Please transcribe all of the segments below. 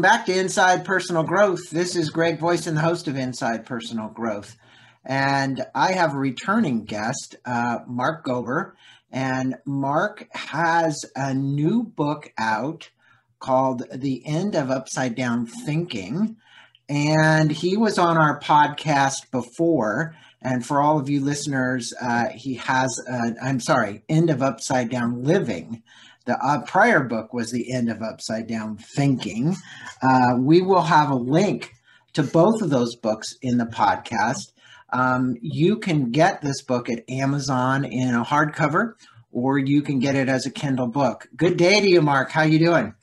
Welcome back to Inside Personal Growth. This is Greg Voisen, the host of Inside Personal Growth. And I have a returning guest, uh, Mark Gober. And Mark has a new book out called The End of Upside Down Thinking. And he was on our podcast before. And for all of you listeners, uh, he has, i I'm sorry, End of Upside Down Living. The uh, prior book was The End of Upside Down Thinking. Uh, we will have a link to both of those books in the podcast. Um, you can get this book at Amazon in a hardcover, or you can get it as a Kindle book. Good day to you, Mark. How you doing?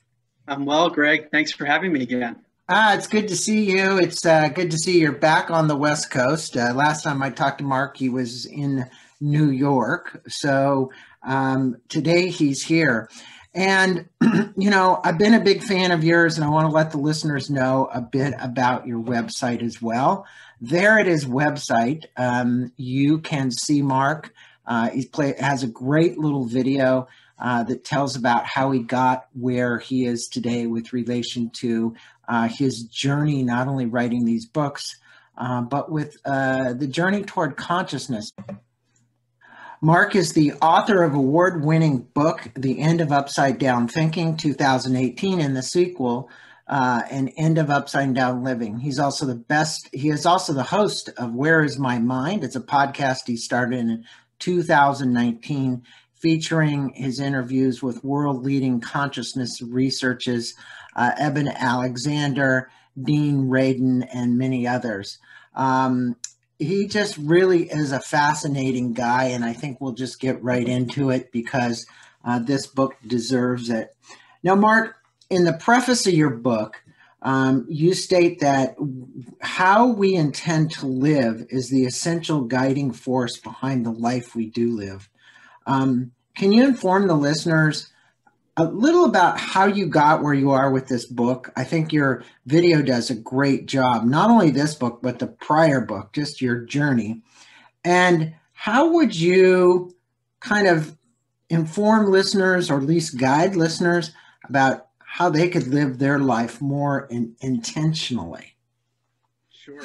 I'm well, Greg. Thanks for having me again. Ah, it's good to see you. It's uh, good to see you're back on the West Coast. Uh, last time I talked to Mark, he was in New York. So um, today he's here. And, you know, I've been a big fan of yours, and I want to let the listeners know a bit about your website as well. There it is, website. Um, you can see Mark. Uh, he play, has a great little video uh, that tells about how he got where he is today with relation to uh, his journey, not only writing these books, uh, but with uh, the journey toward consciousness. Mark is the author of award-winning book, The End of Upside Down Thinking, 2018, and the sequel, uh, An End of Upside Down Living. He's also the best. He is also the host of Where Is My Mind? It's a podcast he started in 2019, featuring his interviews with world-leading consciousness researchers, uh, Eben Alexander, Dean Radin, and many others. Um, he just really is a fascinating guy, and I think we'll just get right into it because uh, this book deserves it. Now, Mark, in the preface of your book, um, you state that how we intend to live is the essential guiding force behind the life we do live. Um, can you inform the listeners a little about how you got where you are with this book. I think your video does a great job, not only this book, but the prior book, just your journey. And how would you kind of inform listeners or at least guide listeners about how they could live their life more in, intentionally? Sure.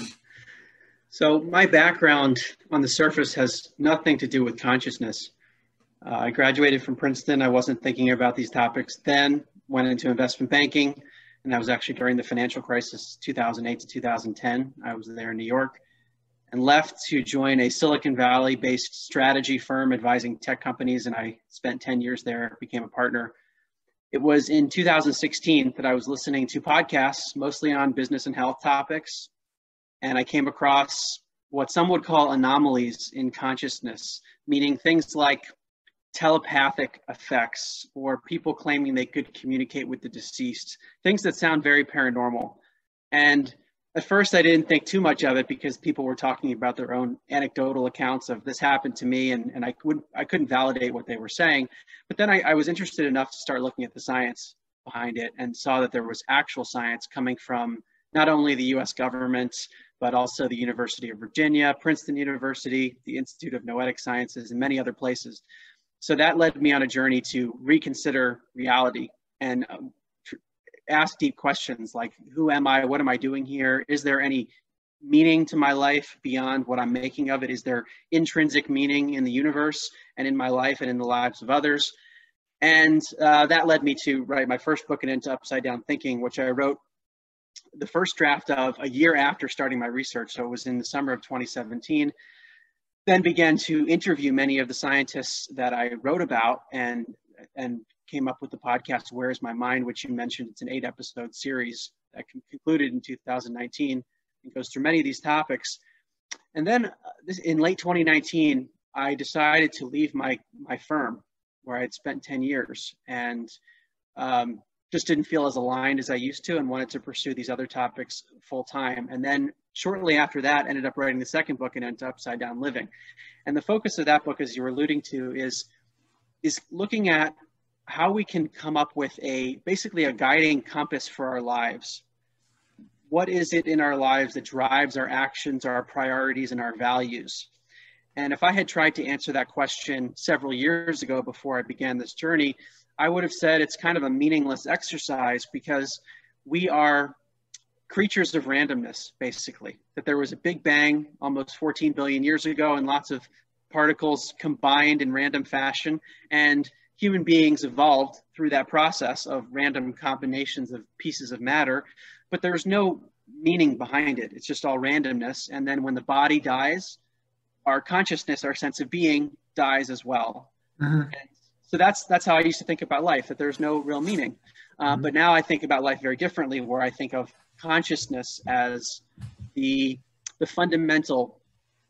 So, my background on the surface has nothing to do with consciousness. Uh, I graduated from Princeton. I wasn't thinking about these topics then, went into investment banking, and that was actually during the financial crisis 2008 to 2010. I was there in New York and left to join a Silicon Valley based strategy firm advising tech companies, and I spent 10 years there, became a partner. It was in 2016 that I was listening to podcasts, mostly on business and health topics, and I came across what some would call anomalies in consciousness, meaning things like telepathic effects or people claiming they could communicate with the deceased, things that sound very paranormal. And at first I didn't think too much of it because people were talking about their own anecdotal accounts of this happened to me and, and I, couldn't, I couldn't validate what they were saying. But then I, I was interested enough to start looking at the science behind it and saw that there was actual science coming from not only the US government, but also the University of Virginia, Princeton University, the Institute of Noetic Sciences, and many other places so that led me on a journey to reconsider reality and um, ask deep questions like who am i? What am i doing here? Is there any meaning to my life beyond what i'm making of it? Is there intrinsic meaning in the universe and in my life and in the lives of others? And uh, that led me to write my first book, An End to Upside Down Thinking, which I wrote the first draft of a year after starting my research. So it was in the summer of 2017 then began to interview many of the scientists that I wrote about and and came up with the podcast Where is My Mind, which you mentioned. It's an eight episode series that concluded in 2019 and goes through many of these topics. And then uh, this, in late 2019, I decided to leave my my firm where I had spent 10 years and um, just didn't feel as aligned as I used to and wanted to pursue these other topics full time. And then shortly after that, ended up writing the second book An End to Upside Down Living. And the focus of that book, as you were alluding to, is is looking at how we can come up with a basically a guiding compass for our lives. What is it in our lives that drives our actions, our priorities, and our values? And if I had tried to answer that question several years ago before I began this journey, I would have said it's kind of a meaningless exercise because we are creatures of randomness, basically. That there was a big bang almost 14 billion years ago, and lots of particles combined in random fashion, and human beings evolved through that process of random combinations of pieces of matter, but there's no meaning behind it. It's just all randomness. And then when the body dies, our consciousness, our sense of being dies as well. Mm-hmm. So that's that's how I used to think about life. That there's no real meaning. Uh, mm-hmm. But now I think about life very differently, where I think of consciousness as the the fundamental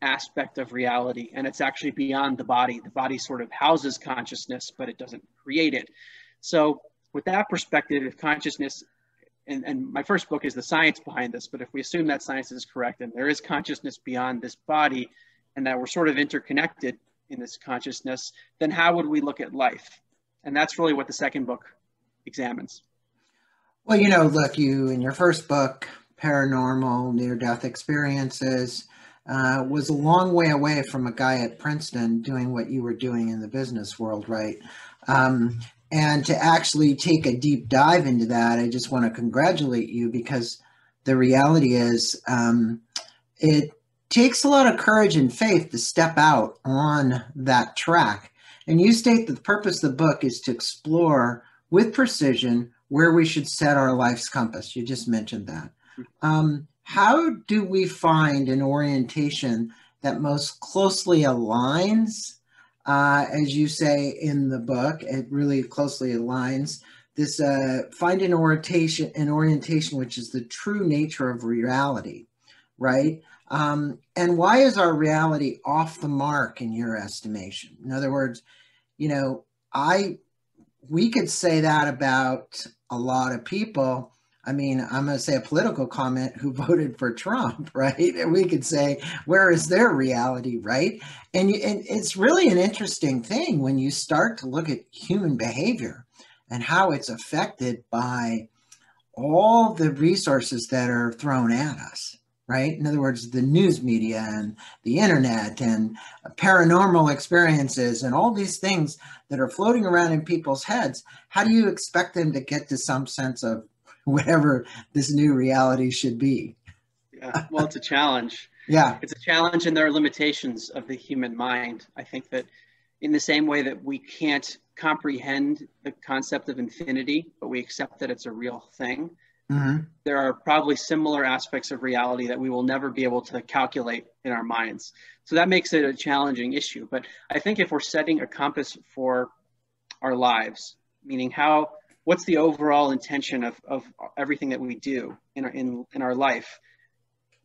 aspect of reality, and it's actually beyond the body. The body sort of houses consciousness, but it doesn't create it. So, with that perspective, if consciousness and, and my first book is the science behind this, but if we assume that science is correct and there is consciousness beyond this body and that we're sort of interconnected in this consciousness, then how would we look at life? And that's really what the second book examines. Well, you know, look, you in your first book, Paranormal Near Death Experiences, uh, was a long way away from a guy at Princeton doing what you were doing in the business world, right? Um, and to actually take a deep dive into that, I just want to congratulate you because the reality is um, it takes a lot of courage and faith to step out on that track. And you state that the purpose of the book is to explore with precision where we should set our life's compass. You just mentioned that. Um, how do we find an orientation that most closely aligns uh, as you say in the book, it really closely aligns this uh, find an orientation, an orientation which is the true nature of reality, right? Um, and why is our reality off the mark in your estimation? In other words, you know, I we could say that about a lot of people, I mean, I'm going to say a political comment who voted for Trump, right? And we could say, where is their reality, right? And, you, and it's really an interesting thing when you start to look at human behavior and how it's affected by all the resources that are thrown at us, right? In other words, the news media and the internet and paranormal experiences and all these things that are floating around in people's heads. How do you expect them to get to some sense of whatever this new reality should be. yeah, well, it's a challenge. yeah. It's a challenge, and there are limitations of the human mind. I think that in the same way that we can't comprehend the concept of infinity, but we accept that it's a real thing, mm-hmm. there are probably similar aspects of reality that we will never be able to calculate in our minds. So that makes it a challenging issue. But I think if we're setting a compass for our lives, meaning how what's the overall intention of, of everything that we do in our, in, in our life?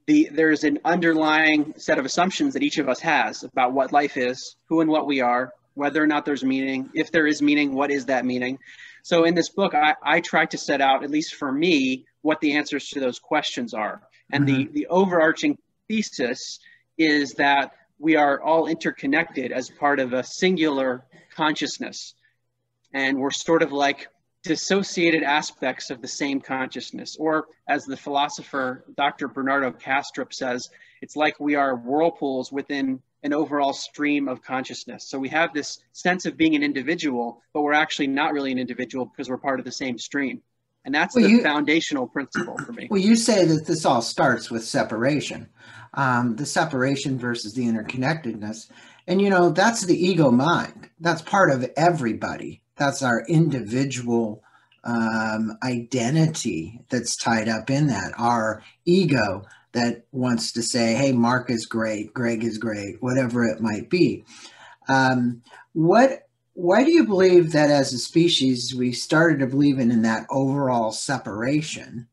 The, there's an underlying set of assumptions that each of us has about what life is, who and what we are, whether or not there's meaning. If there is meaning, what is that meaning? So in this book, I, I try to set out, at least for me, what the answers to those questions are. And mm-hmm. the, the overarching thesis is that we are all interconnected as part of a singular consciousness. And we're sort of like dissociated aspects of the same consciousness. Or, as the philosopher Dr. Bernardo Kastrup says, it's like we are whirlpools within an overall stream of consciousness. So we have this sense of being an individual, but we're actually not really an individual because we're part of the same stream. And that's well, the you, foundational principle for me. Well, you say that this all starts with separation, um, the separation versus the interconnectedness. And, you know, that's the ego mind. That's part of everybody that's our individual um, identity that's tied up in that, our ego that wants to say, hey, Mark is great, Greg is great, whatever it might be. Um, what why do you believe that as a species we started to believe in, in that overall separation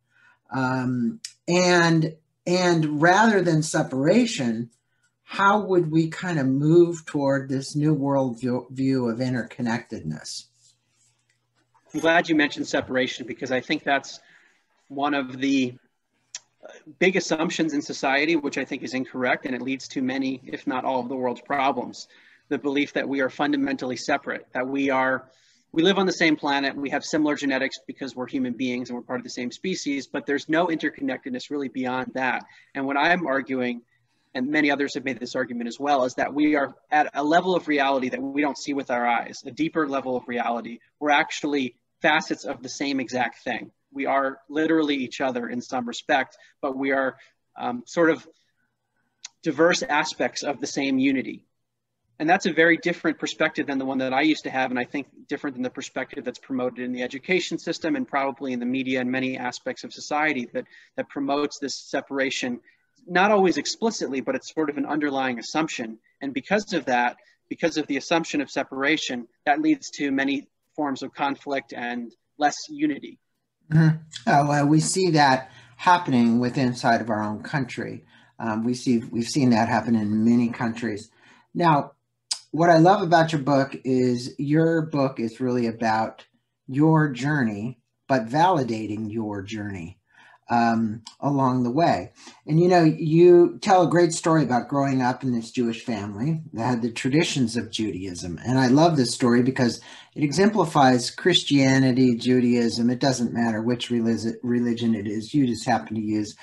um, and and rather than separation how would we kind of move toward this new world view, view of interconnectedness I'm glad you mentioned separation because I think that's one of the big assumptions in society, which I think is incorrect, and it leads to many, if not all, of the world's problems. The belief that we are fundamentally separate, that we are, we live on the same planet, we have similar genetics because we're human beings and we're part of the same species, but there's no interconnectedness really beyond that. And what I'm arguing, and many others have made this argument as well, is that we are at a level of reality that we don't see with our eyes, a deeper level of reality. We're actually facets of the same exact thing. We are literally each other in some respect, but we are um, sort of diverse aspects of the same unity. And that's a very different perspective than the one that I used to have, and I think different than the perspective that's promoted in the education system and probably in the media and many aspects of society that, that promotes this separation, not always explicitly, but it's sort of an underlying assumption. And because of that, because of the assumption of separation, that leads to many forms of conflict and less unity. Mm-hmm. Oh, we see that happening within inside of our own country. Um, we see we've seen that happen in many countries. Now, what I love about your book is your book is really about your journey, but validating your journey um, along the way. And you know, you tell a great story about growing up in this Jewish family that had the traditions of Judaism. And I love this story because it exemplifies Christianity, Judaism. It doesn't matter which religion it is, you just happen to use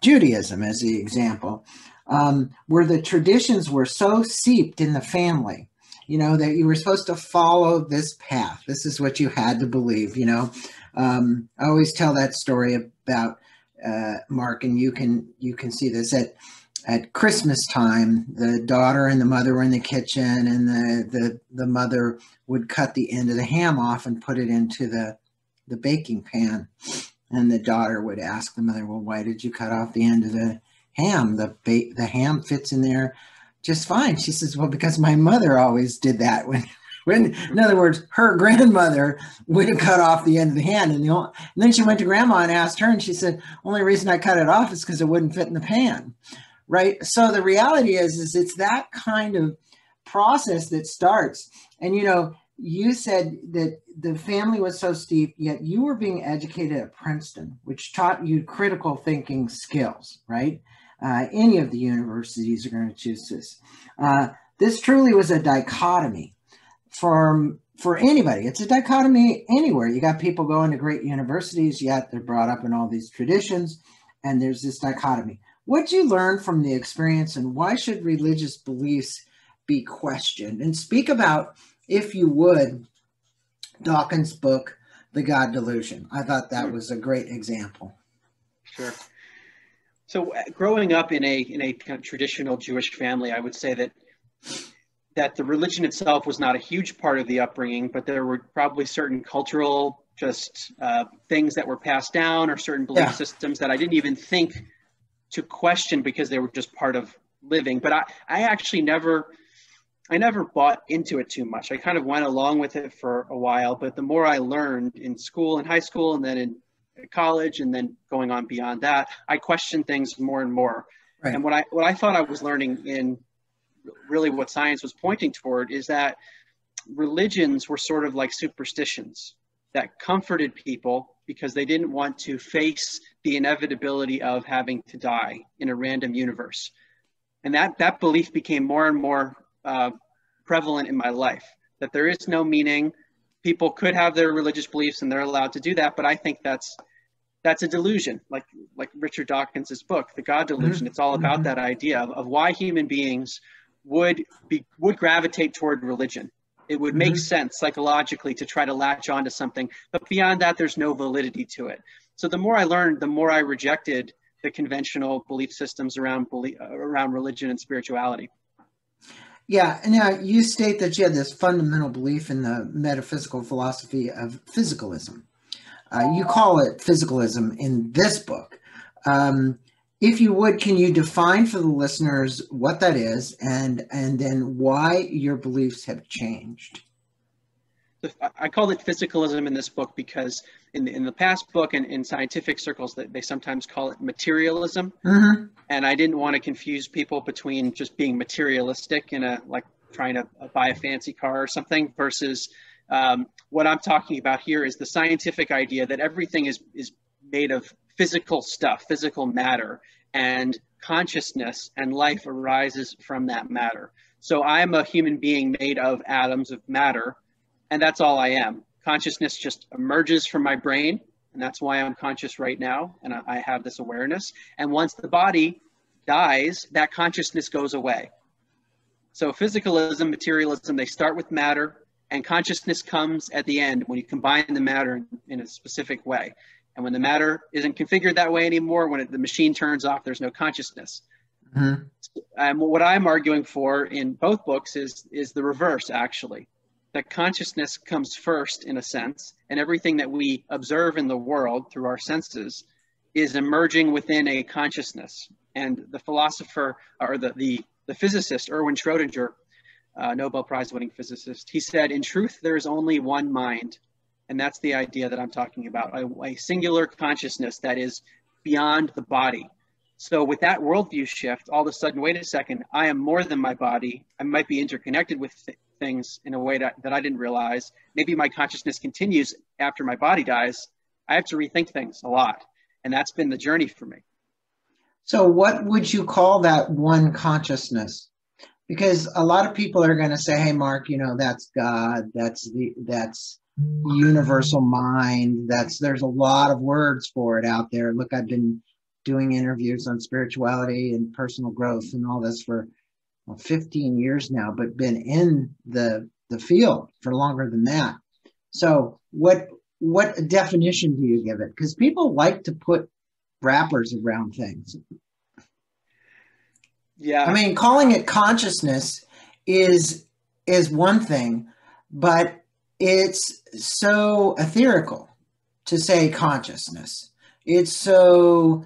Judaism as the example, um, where the traditions were so seeped in the family. You know, that you were supposed to follow this path. This is what you had to believe, you know. Um, I always tell that story about uh, Mark, and you can you can see this at at Christmas time. The daughter and the mother were in the kitchen, and the the the mother would cut the end of the ham off and put it into the the baking pan, and the daughter would ask the mother, "Well, why did you cut off the end of the ham? The ba- the ham fits in there." Just fine. She says, "Well, because my mother always did that when when, in other words, her grandmother would have cut off the end of the hand. And, the and then she went to grandma and asked her, and she said, only reason I cut it off is because it wouldn't fit in the pan. Right. So the reality is, is it's that kind of process that starts. And, you know, you said that the family was so steep, yet you were being educated at Princeton, which taught you critical thinking skills, right? Uh, any of the universities are going to choose this. Uh, this truly was a dichotomy for for anybody. It's a dichotomy anywhere. You got people going to great universities, yet they're brought up in all these traditions, and there's this dichotomy. What do you learn from the experience, and why should religious beliefs be questioned? And speak about, if you would, Dawkins' book, The God Delusion. I thought that was a great example. Sure. So, uh, growing up in a in a kind of traditional Jewish family, I would say that that the religion itself was not a huge part of the upbringing, but there were probably certain cultural just uh, things that were passed down or certain belief yeah. systems that I didn't even think to question because they were just part of living. But I, I actually never, I never bought into it too much. I kind of went along with it for a while, but the more I learned in school, in high school, and then in college, and then going on beyond that, I questioned things more and more. Right. And what I what I thought I was learning in really what science was pointing toward is that religions were sort of like superstitions that comforted people because they didn't want to face the inevitability of having to die in a random universe. And that, that belief became more and more uh, prevalent in my life that there is no meaning. People could have their religious beliefs and they're allowed to do that, but I think that's that's a delusion, like like Richard Dawkins' book, The God Delusion. Mm-hmm. It's all about mm-hmm. that idea of, of why human beings would be would gravitate toward religion. It would make mm-hmm. sense psychologically to try to latch onto something, but beyond that, there's no validity to it. So the more I learned, the more I rejected the conventional belief systems around belief, around religion and spirituality. Yeah, and now you state that you had this fundamental belief in the metaphysical philosophy of physicalism. Uh, you call it physicalism in this book. Um, if you would, can you define for the listeners what that is and and then why your beliefs have changed? I called it physicalism in this book because in the, in the past book and in scientific circles that they sometimes call it materialism, mm-hmm. and I didn't want to confuse people between just being materialistic in a like trying to buy a fancy car or something versus um, what I'm talking about here is the scientific idea that everything is is made of physical stuff, physical matter, and consciousness and life arises from that matter. So I'm a human being made of atoms of matter, and that's all I am. Consciousness just emerges from my brain, and that's why I'm conscious right now, and I have this awareness. And once the body dies, that consciousness goes away. So physicalism, materialism, they start with matter, and consciousness comes at the end when you combine the matter in, in a specific way. And when the matter isn't configured that way anymore, when it, the machine turns off, there's no consciousness. Mm-hmm. Um, what I'm arguing for in both books is is the reverse, actually. That consciousness comes first, in a sense, and everything that we observe in the world through our senses is emerging within a consciousness. And the philosopher or the the, the physicist Erwin Schrodinger, uh, Nobel Prize winning physicist, he said, "In truth, there is only one mind." And that's the idea that I'm talking about a, a singular consciousness that is beyond the body. So, with that worldview shift, all of a sudden, wait a second, I am more than my body. I might be interconnected with th- things in a way that, that I didn't realize. Maybe my consciousness continues after my body dies. I have to rethink things a lot. And that's been the journey for me. So, what would you call that one consciousness? Because a lot of people are going to say, "Hey, Mark, you know that's God. That's the that's universal mind. That's there's a lot of words for it out there. Look, I've been doing interviews on spirituality and personal growth and all this for well, 15 years now, but been in the the field for longer than that. So, what what definition do you give it? Because people like to put wrappers around things. Yeah, I mean, calling it consciousness is is one thing, but it's so etherical to say consciousness. It's so,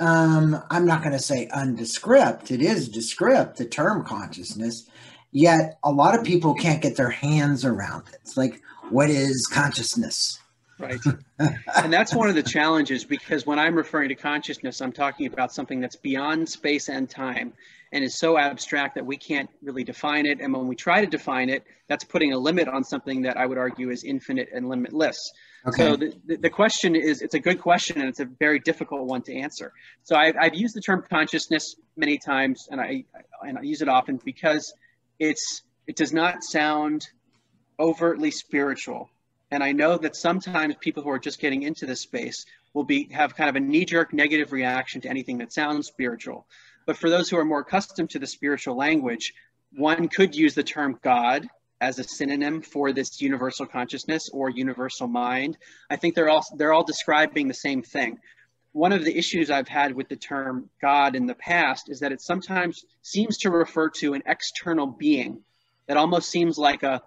um, I'm not going to say undescript. It is descript, the term consciousness. Yet a lot of people can't get their hands around it. It's like, what is consciousness? Right. and that's one of the challenges because when I'm referring to consciousness, I'm talking about something that's beyond space and time and is so abstract that we can't really define it. And when we try to define it, that's putting a limit on something that I would argue is infinite and limitless. Okay. So the, the, the question is, it's a good question and it's a very difficult one to answer. So I've, I've used the term consciousness many times and I, and I use it often because it's, it does not sound overtly spiritual. And I know that sometimes people who are just getting into this space will be have kind of a knee-jerk negative reaction to anything that sounds spiritual. But for those who are more accustomed to the spiritual language, one could use the term God as a synonym for this universal consciousness or universal mind. I think they're all they're all describing the same thing. One of the issues I've had with the term God in the past is that it sometimes seems to refer to an external being that almost seems like a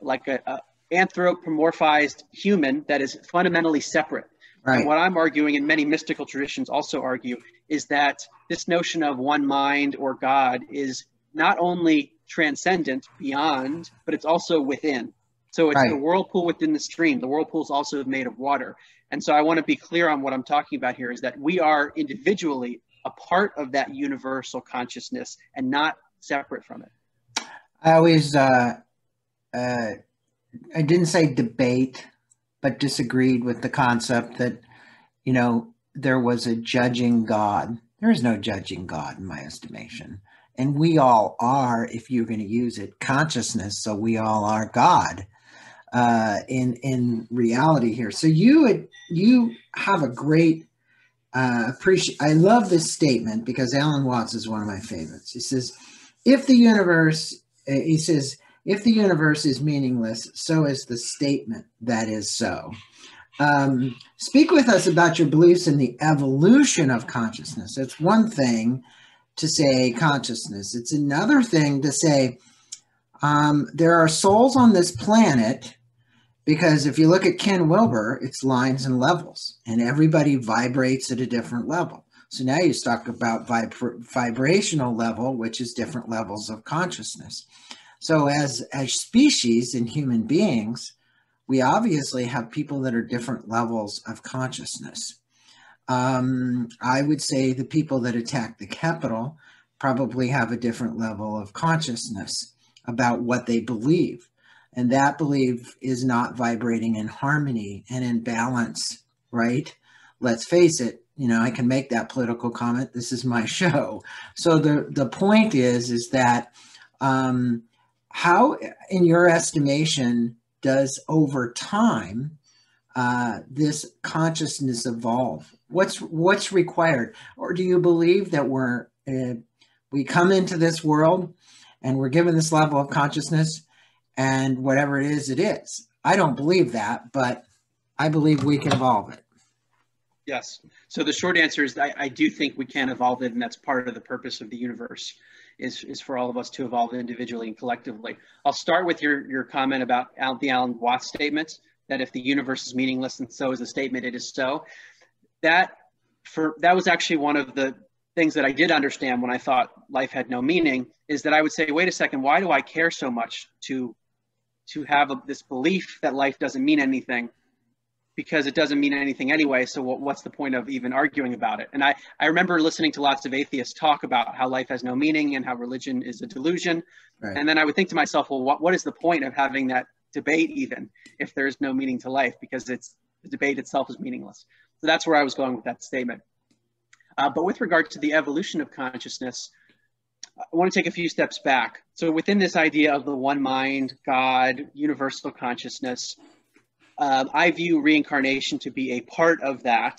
like a, anthropomorphized human that is fundamentally separate. Right. And what I'm arguing, and many mystical traditions also argue, is that this notion of one mind or God is not only transcendent beyond, but it's also within. So it's right. the whirlpool within the stream. The whirlpool is also made of water. And so I want to be clear on what I'm talking about here is that we are individually a part of that universal consciousness and not separate from it. I always, uh, uh, I didn't say debate, but disagreed with the concept that, you know, there was a judging God. There is no judging God in my estimation. And we all are, if you're going to use it, consciousness. So we all are God uh, in in reality here. So you you have a great uh, appreciate. I love this statement because Alan Watts is one of my favorites. He says, "If the universe," he says, "if the universe is meaningless, so is the statement that is so." Um, speak with us about your beliefs in the evolution of consciousness. It's one thing to say consciousness, it's another thing to say um, there are souls on this planet because if you look at Ken Wilber, it's lines and levels, and everybody vibrates at a different level. So now you talk about vib- vibrational level, which is different levels of consciousness. So as as species and human beings, we obviously have people that are different levels of consciousness. Um, I would say the people that attack the Capitol probably have a different level of consciousness about what they believe. And that belief is not vibrating in harmony and in balance, right? Let's face it, you know, I can make that political comment. This is my show. So the, the point is, is that um, how, in your estimation, does over time uh, this consciousness evolve? What's what's required, or do you believe that we're uh, we come into this world and we're given this level of consciousness, and whatever it is, it is. I don't believe that, but I believe we can evolve it. Yes. So the short answer is I, I do think we can evolve it, and that's part of the purpose of the universe is, is for all of us to evolve individually and collectively. I'll start with your, your comment about Al, the Alan Watts statement that if the universe is meaningless and so is the statement, it is so. That for that was actually one of the things that I did understand when I thought life had no meaning is that I would say, wait a second, why do I care so much to to have a, this belief that life doesn't mean anything? Because it doesn't mean anything anyway. So what, what's the point of even arguing about it? And I, I remember listening to lots of atheists talk about how life has no meaning and how religion is a delusion. Right. And then I would think to myself, well, what, what is the point of having that debate even if there's no meaning to life? Because it's the debate itself is meaningless. So that's where I was going with that statement. Uh, but with regard to the evolution of consciousness, I want to take a few steps back. So within this idea of the one mind, God, universal consciousness, uh, I view reincarnation to be a part of that,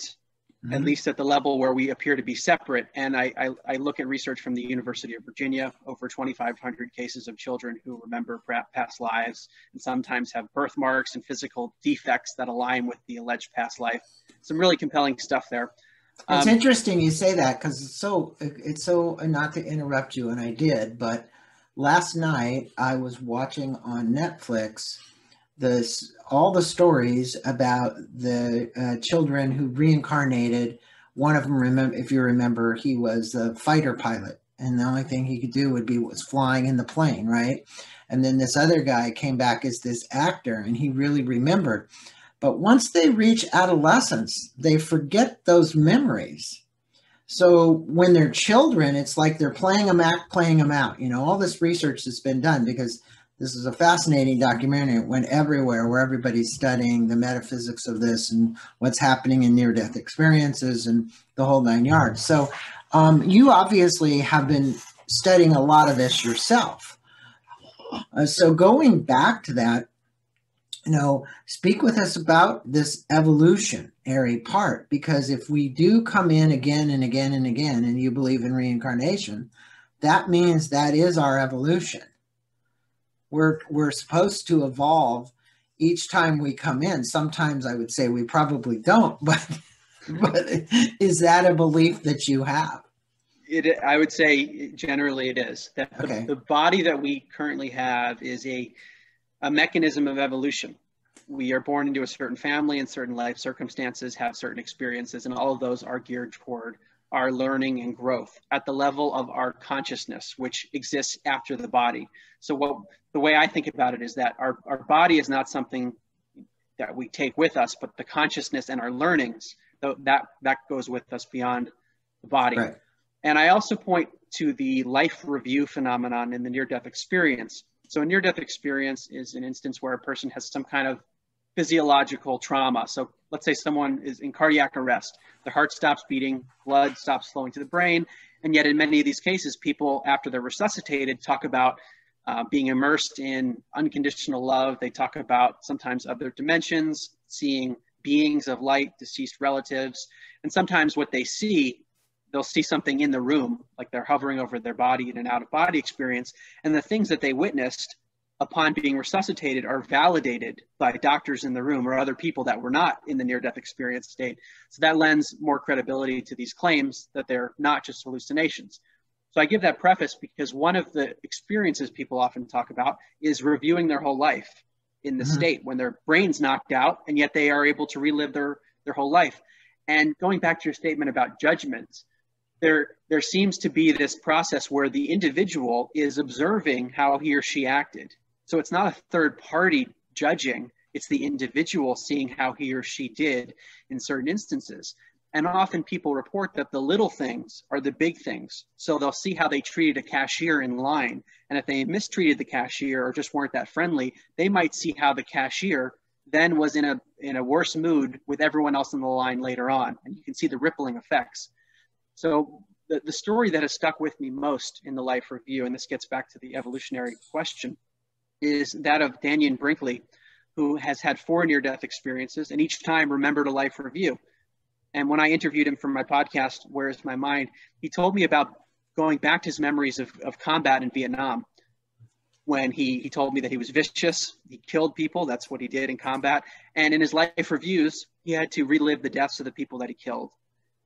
mm-hmm. at least at the level where we appear to be separate. And I, I, I, look at research from the University of Virginia, over 2,500 cases of children who remember past lives and sometimes have birthmarks and physical defects that align with the alleged past life. Some really compelling stuff there. It's um, interesting you say that because it's so it's so not to interrupt you, and I did, but last night I was watching on Netflix this all the stories about the uh, children who reincarnated. One of them, remember if you remember, he was a fighter pilot, and the only thing he could do would be was flying in the plane, right? And then this other guy came back as this actor, and he really remembered. But once they reach adolescence, they forget those memories. So when they're children, it's like they're playing them out, playing them out. You know, all this research that's been done because this is a fascinating documentary. It went everywhere where everybody's studying the metaphysics of this and what's happening in near-death experiences and the whole nine yards. So um, you obviously have been studying a lot of this yourself. Uh, so going back to that, you know, speak with us about this evolutionary part because if we do come in again and again and again and you believe in reincarnation, that means that is our evolution. We're we're supposed to evolve each time we come in. Sometimes I would say we probably don't, but but is that a belief that you have? It, I would say generally it is that the, okay. the body that we currently have is a a mechanism of evolution. We are born into a certain family and certain life circumstances, have certain experiences, and all of those are geared toward our learning and growth at the level of our consciousness, which exists after the body. So, what the way I think about it is that our, our body is not something that we take with us, but the consciousness and our learnings that that goes with us beyond the body. Right. And I also point to the life review phenomenon in the near-death experience. So a near-death experience is an instance where a person has some kind of physiological trauma. So let's say someone is in cardiac arrest, the heart stops beating, blood stops flowing to the brain, and yet in many of these cases, people after they're resuscitated talk about uh, being immersed in unconditional love. They talk about sometimes other dimensions, seeing beings of light, deceased relatives, and sometimes what they see they'll see something in the room, like they're hovering over their body in an out of body experience. And the things that they witnessed upon being resuscitated are validated by doctors in the room or other people that were not in the near death experience state. So that lends more credibility to these claims that they're not just hallucinations. So I give that preface because one of the experiences people often talk about is reviewing their whole life in the mm-hmm. state when their brain's knocked out and yet they are able to relive their, their whole life. And going back to your statement about judgments, there there seems to be this process where the individual is observing how he or she acted. So it's not a third party judging, it's the individual seeing how he or she did in certain instances. And often people report that the little things are the big things. So they'll see how they treated a cashier in line. And if they mistreated the cashier or just weren't that friendly, they might see how the cashier then was in a in a worse mood with everyone else in the line later on. And you can see the rippling effects. So the, the story that has stuck with me most in the life review, and this gets back to the evolutionary question, is that of Dannion Brinkley, who has had four near-death experiences and each time remembered a life review. And when I interviewed him for my podcast, Where is My Mind, he told me about going back to his memories of, of combat in Vietnam. when he, he told me that he was vicious. He killed people. That's what he did in combat. And in his life reviews, he had to relive the deaths of the people that he killed.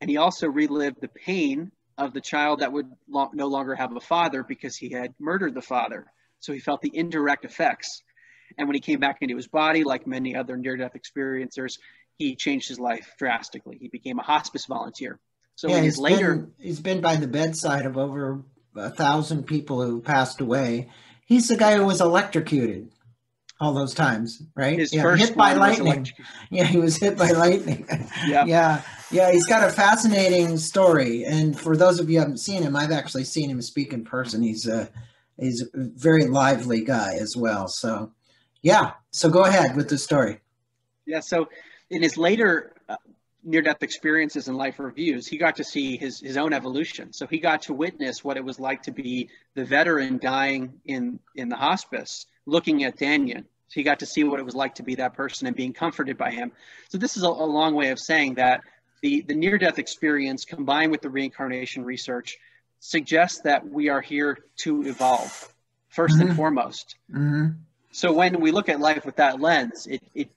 And he also relived the pain of the child that would lo- no longer have a father because he had murdered the father. So he felt the indirect effects. And when he came back into his body, like many other near death experiencers, he changed his life drastically. He became a hospice volunteer. So yeah, in he's later. been, he's been by the bedside of over a thousand people who passed away. He's the guy who was electrocuted all those times, right? His yeah, first hit by lightning. Yeah, he was hit by lightning. Yeah. yeah, yeah. He's got a fascinating story, and for those of you who haven't seen him, I've actually seen him speak in person. He's a he's a very lively guy as well. So, yeah. So go ahead with the story. Yeah. So in his later uh, near-death experiences and life reviews, he got to see his his own evolution. So he got to witness what it was like to be the veteran dying in in the hospice, looking at Dannion. So he got to see what it was like to be that person and being comforted by him. So this is a, a long way of saying that the the near-death experience combined with the reincarnation research suggests that we are here to evolve 1st Mhm. and foremost. hmm So when we look at life with that lens, it, it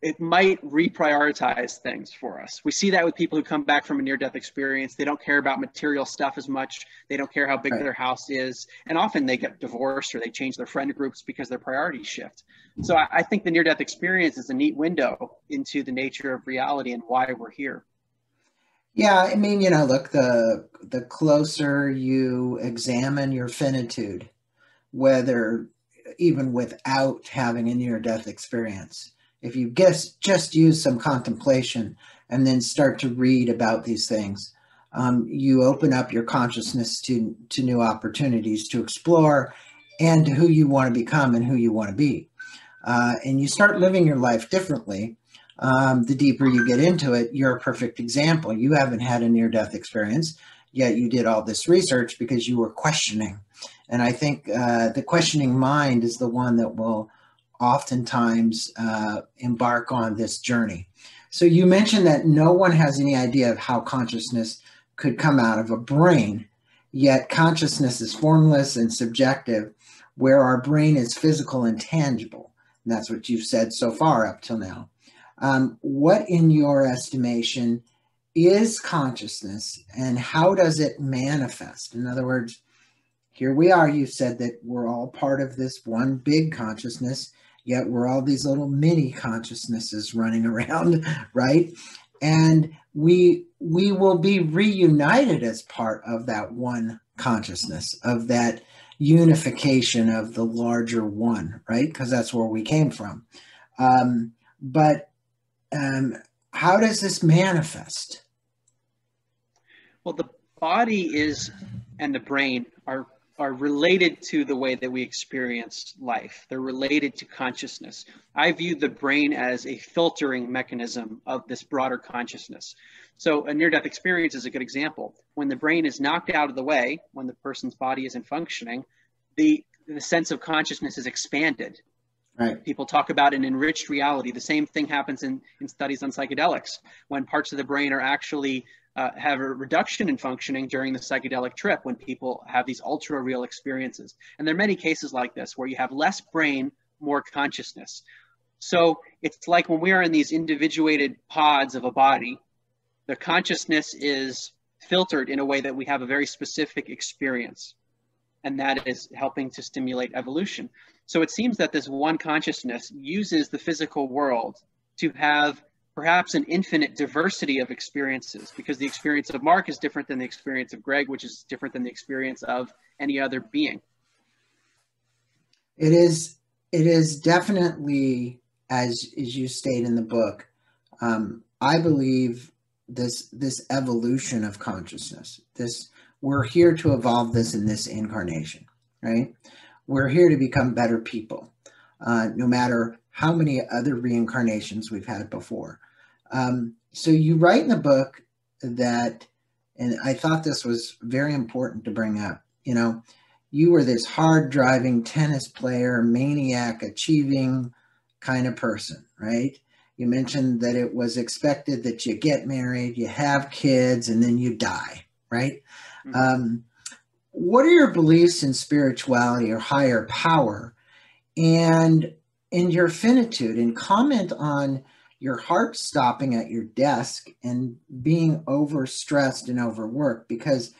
it might reprioritize things for us. We see that with people who come back from a near-death experience. They don't care about material stuff as much. They don't care how big Right. their house is, and often they get divorced or they change their friend groups because their priorities shift. So I, I think the near-death experience is a neat window into the nature of reality and why we're here. Yeah, I mean, you know, look, the the closer you examine your finitude, whether even without having a near death experience, if you guess, just use some contemplation and then start to read about these things, um, you open up your consciousness to to new opportunities to explore and to who you want to become and who you want to be, uh, and you start living your life differently um, the deeper you get into it, you're a perfect example. You haven't had a near death experience, yet you did all this research because you were questioning. And I think uh, the questioning mind is the one that will oftentimes uh, embark on this journey. So you mentioned that no one has any idea of how consciousness could come out of a brain, yet consciousness is formless and subjective, where our brain is physical and tangible. And that's what you've said so far up till now. Um, what, in your estimation, is consciousness and how does it manifest? In other words, here we are. You said that we're all part of this one big consciousness, yet we're all these little mini consciousnesses running around, right? And we we will be reunited as part of that one consciousness, of that unification of the larger one, right? Because that's where we came from. Um, but um, how does this manifest? Well, the body is and the brain are are related to the way that we experience life. They're related to consciousness. I view the brain as a filtering mechanism of this broader consciousness. So a near-death experience is a good example. When the brain is knocked out of the way, when the person's body isn't functioning, the the sense of consciousness is expanded. Right. People talk about an enriched reality. The same thing happens in, in studies on psychedelics when parts of the brain are actually uh, have a reduction in functioning during the psychedelic trip when people have these ultra real experiences. And there are many cases like this where you have less brain, more consciousness. So it's like when we are in these individuated pods of a body, the consciousness is filtered in a way that we have a very specific experience. And that is helping to stimulate evolution. So it seems that this one consciousness uses the physical world to have perhaps an infinite diversity of experiences because the experience of Mark is different than the experience of Greg, which is different than the experience of any other being. It is. It is definitely, as as you state in the book, um, I believe this this evolution of consciousness. This we're here to evolve this in this incarnation, right? We're here to become better people, uh, no matter how many other reincarnations we've had before. Um, so you write in the book that, and I thought this was very important to bring up. You know, you were this hard driving tennis player, maniac, achieving kind of person, right? You mentioned that it was expected that you get married, you have kids, and then you die, right? Mhm. Um, what are your beliefs in spirituality or higher power and in your finitude and comment on your heart stopping at your desk and being overstressed and overworked because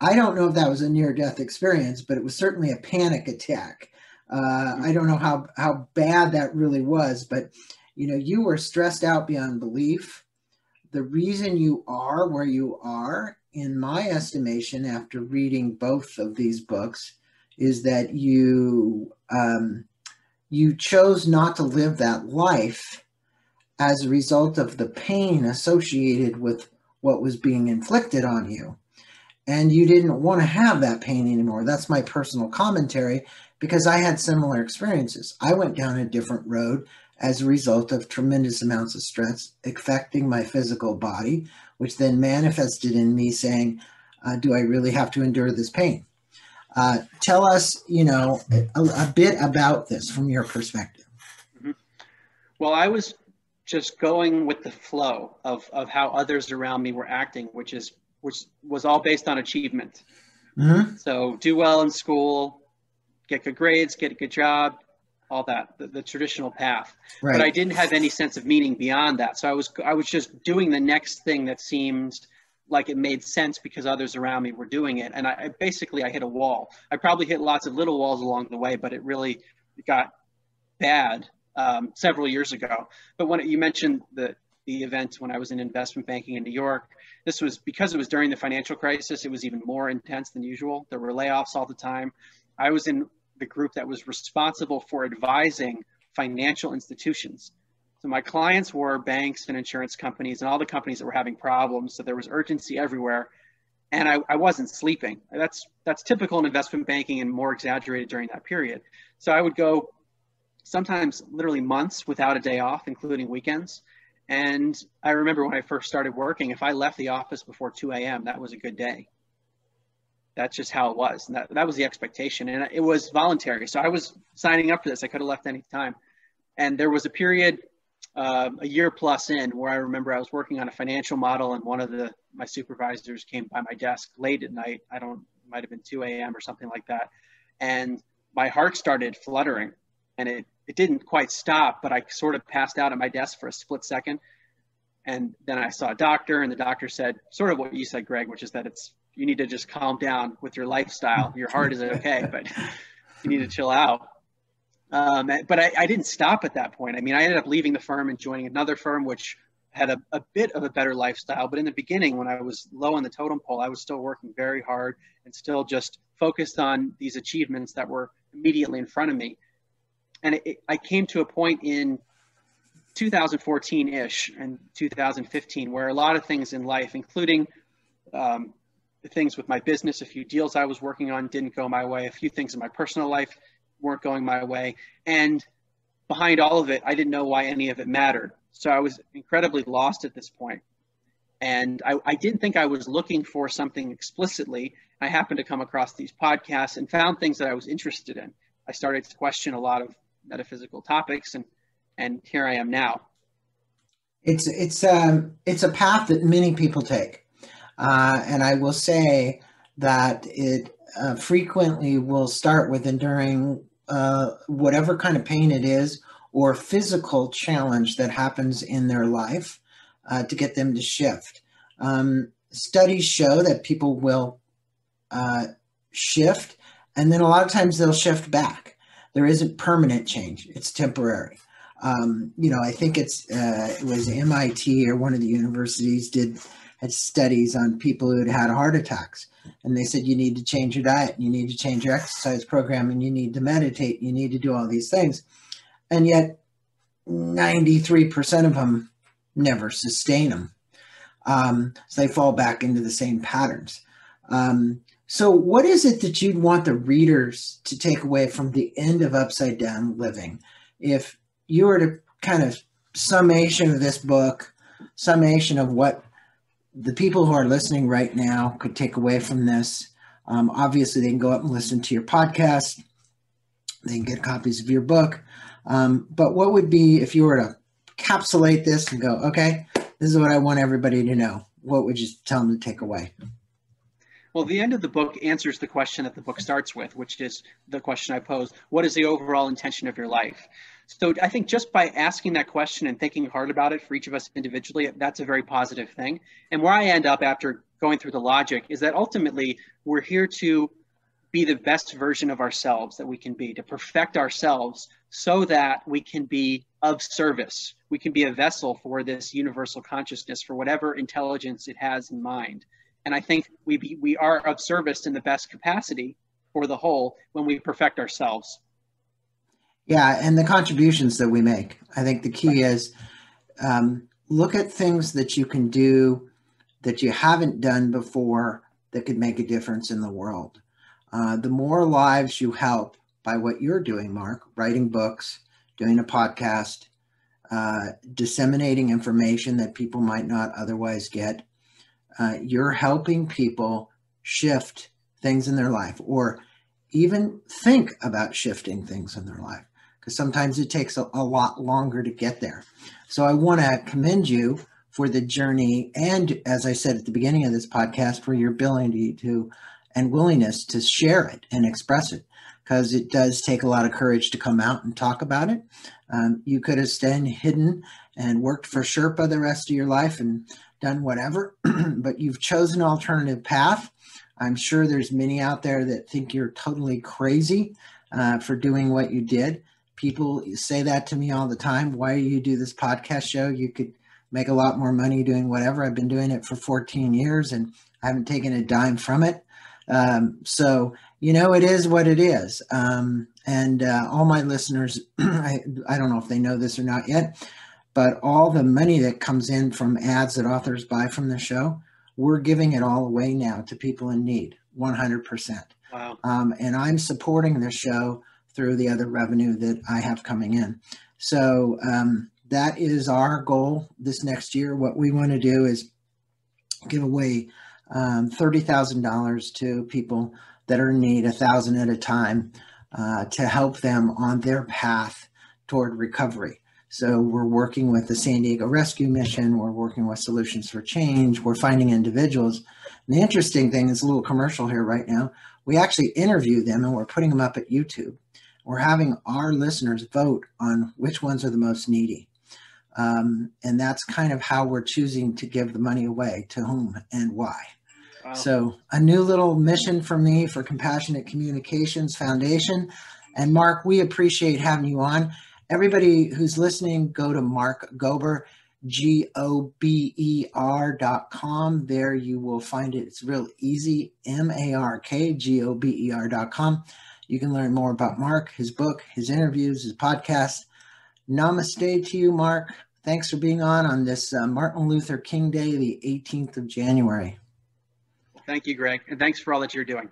I don't know if that was a near death experience, but it was certainly a panic attack. Uh, I don't know how, how bad that really was, but you know, you were stressed out beyond belief. The reason you are where you are, in my estimation, after reading both of these books, is that you um, you chose not to live that life as a result of the pain associated with what was being inflicted on you. And you didn't want to have that pain anymore. That's my personal commentary because I had similar experiences. I went down a different road as a result of tremendous amounts of stress affecting my physical body, which then manifested in me saying, uh, Do I really have to endure this pain? Uh, tell us, you know, a, a, bit about this from your perspective. Mm-hmm. Well, I was just going with the flow of, of how others around me were acting, which is which was all based on achievement. Mm-hmm. So do well in school, get good grades, get a good job, all that, the, the traditional path. Right. But I didn't have any sense of meaning beyond that. So I was I was just doing the next thing that seemed like it made sense because others around me were doing it. And I, I basically I hit a wall. I probably hit lots of little walls along the way, but it really got bad um, several years ago. But when it, you mentioned the the event when I was in investment banking in New York, this was because it was during the financial crisis. It was even more intense than usual. There were layoffs all the time. I was in the group that was responsible for advising financial institutions so my clients were banks and insurance companies and all the companies that were having problems. So there was urgency everywhere. And I, I wasn't sleeping. That's that's typical in investment banking and more exaggerated during that period. So I would go sometimes literally months without a day off, including weekends. And I remember when I first started working, if I left the office before 2 a.m., that was a good day. That's just how it was. And that, that was the expectation. And it was voluntary. So I was signing up for this. I could have left any time. And there was a period uh, a year plus in where I remember I was working on a financial model and one of the my supervisors came by my desk late at night. I don't might have been 2 a.m. or something like that. And my heart started fluttering and it, it didn't quite stop, but I sort of passed out at my desk for a split second. And then I saw a doctor and the doctor said sort of what you said, Greg, which is that it's you need to just calm down with your lifestyle. Your heart is okay, but you need to chill out. Um, but I, I, didn't stop at that point. I mean, I ended up leaving the firm and joining another firm, which had a, a, bit of a better lifestyle. But in the beginning, when I was low on the totem pole, I was still working very hard and still just focused on these achievements that were immediately in front of me. And it, it, I came to a point in 2014 ish and 2015 where a lot of things in life, including um, things with my business, a few deals I was working on didn't go my way, a few things in my personal life weren't going my way. And behind all of it, I didn't know why any of it mattered. So I was incredibly lost at this point. And I, I didn't think I was looking for something explicitly. I happened to come across these podcasts and found things that I was interested in. I started to question a lot of metaphysical topics, and and here I am now. It's it's um it's a path that many people take, uh, and I will say that it uh, frequently will start with enduring uh, whatever kind of pain it is or physical challenge that happens in their life uh, to get them to shift. Um, studies show that people will uh, shift, and then a lot of times they'll shift back. There isn't permanent change; it's temporary. Um, you know, I think it's uh, it was MIT or one of the universities did had studies on people who had had heart attacks. And they said, you need to change your diet, you need to change your exercise program, and you need to meditate, you need to do all these things. And yet, 93% of them never sustain them. Um, so they fall back into the same patterns. Um, so, what is it that you'd want the readers to take away from the end of Upside Down Living? If you were to kind of summation of this book, summation of what the people who are listening right now could take away from this. Um, obviously, they can go up and listen to your podcast. They can get copies of your book. Um, but what would be if you were to capsulate this and go, okay, this is what I want everybody to know? What would you tell them to take away? Well, the end of the book answers the question that the book starts with, which is the question I posed What is the overall intention of your life? So I think just by asking that question and thinking hard about it for each of us individually, that's a very positive thing. And where I end up after going through the logic is that ultimately we're here to be the best version of ourselves that we can be, to perfect ourselves so that we can be of service. We can be a vessel for this universal consciousness, for whatever intelligence it has in mind. And I think we, be, we are of service in the best capacity for the whole when we perfect ourselves. Yeah, and the contributions that we make. I think the key is um, look at things that you can do that you haven't done before that could make a difference in the world. Uh, the more lives you help by what you're doing, Mark, writing books, doing a podcast, uh, disseminating information that people might not otherwise get, uh, you're helping people shift things in their life or even think about shifting things in their life because sometimes it takes a, a, lot longer to get there. So I want to commend you for the journey and as I said at the beginning of this podcast for your ability to and willingness to share it and express it because it does take a lot of courage to come out and talk about it. Um, you could have stayed hidden and worked for Sherpa the rest of your life and done whatever, but you've chosen an alternative path. I'm sure there's many out there that think you're totally crazy uh, for doing what you did. People say that to me all the time. Why do you do this podcast show? You could make a lot more money doing whatever. I've been doing it for 14 years and I haven't taken a dime from it. Um, so, you know, it is what it is. Um, and uh, all my listeners, I, I don't know if they know this or not yet, but all the money that comes in from ads that authors buy from the show, we're giving it all away now to people in need, 100%. Wow. Um, and I'm supporting the show through the other revenue that I have coming in. So um, that is our goal this next year. What we want to do is give away um, $30,000 to people that are in need, a thousand at a time, uh, to help them on their path toward recovery. So we're working with the San Diego Rescue Mission. We're working with Solutions for Change. We're finding individuals. And the interesting thing is a little commercial here right now. We actually interview them and we're putting them up at YouTube. We're having our listeners vote on which ones are the most needy. Um, and that's kind of how we're choosing to give the money away to whom and why. Wow. So, a new little mission for me for Compassionate Communications Foundation. And Mark, we appreciate having you on. Everybody who's listening, go to Mark Gober, G O B E R dot com. There you will find it. It's real easy. M A R K G O B E R dot com. You can learn more about Mark, his book, his interviews, his podcast. Namaste to you, Mark. Thanks for being on on this uh, Martin Luther King Day, the 18th of January. Thank you, Greg. And thanks for all that you're doing.